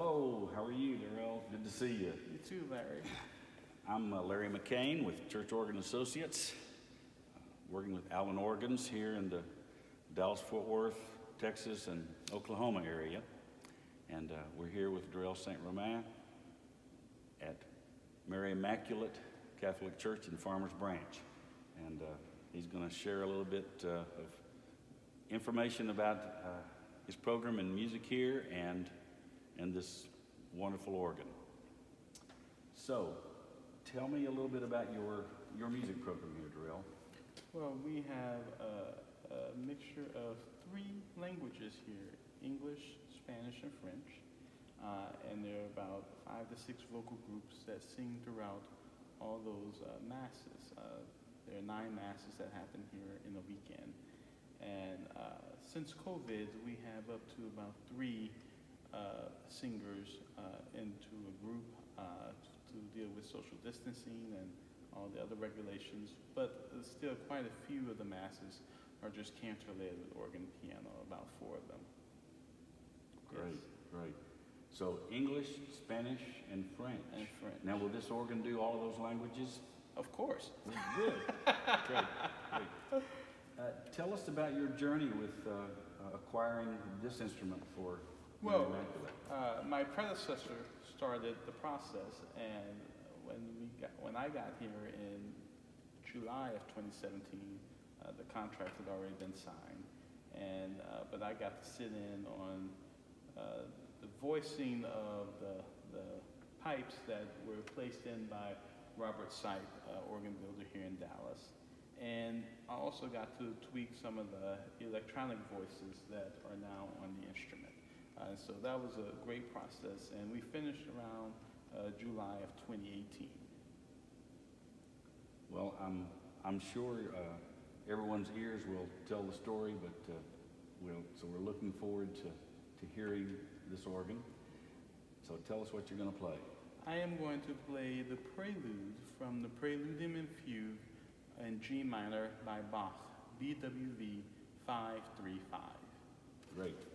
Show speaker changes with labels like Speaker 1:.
Speaker 1: Hello, how are you, Darrell? Good to see you.
Speaker 2: You too, Larry.
Speaker 1: I'm uh, Larry McCain with Church Organ Associates, uh, working with Allen Organs here in the Dallas Fort Worth, Texas, and Oklahoma area. And uh, we're here with Darrell St. Romain at Mary Immaculate Catholic Church in Farmers Branch. And uh, he's going to share a little bit uh, of information about uh, his program in music here and, and this wonderful organ. So, tell me a little bit about your, your music program here, Darrell.
Speaker 2: Well, we have a, a mixture of three languages here English, Spanish, and French. Uh, and there are about five to six vocal groups that sing throughout all those uh, masses. Uh, there are nine masses that happen here in the weekend. And uh, since COVID, we have up to about three singers uh, into a group uh, to deal with social distancing and all the other regulations. But still, quite a few of the masses are just cantor-led with organ piano, about four of them.
Speaker 1: Great,
Speaker 2: Yes.
Speaker 1: great. So English, Spanish, and French.
Speaker 2: And French.
Speaker 1: Now, will this organ do all of those languages?
Speaker 2: Of course.
Speaker 1: Good. great, great. Uh, tell us about your journey with uh, uh, acquiring this instrument for
Speaker 2: Well, Uh, my predecessor started the process, and when we got, when I got here in July of 2017, uh, the contract had already been signed, and uh, but I got to sit in on uh, the voicing of the, the pipes that were placed in by Robert Sipe, uh, organ builder here in Dallas. And I also got to tweak some of the electronic voices that are now on the instrument. Uh, so that was a great process, and we finished around uh, July of 2018.
Speaker 1: Well, I'm, I'm sure uh, everyone's ears will tell the story, but uh, we'll, so we're looking forward to, to hearing this organ. So tell us what you're going to play.
Speaker 2: I am going to play the prelude from the Preludium in Fugue in G minor by Bach, BWV 535.
Speaker 1: Great.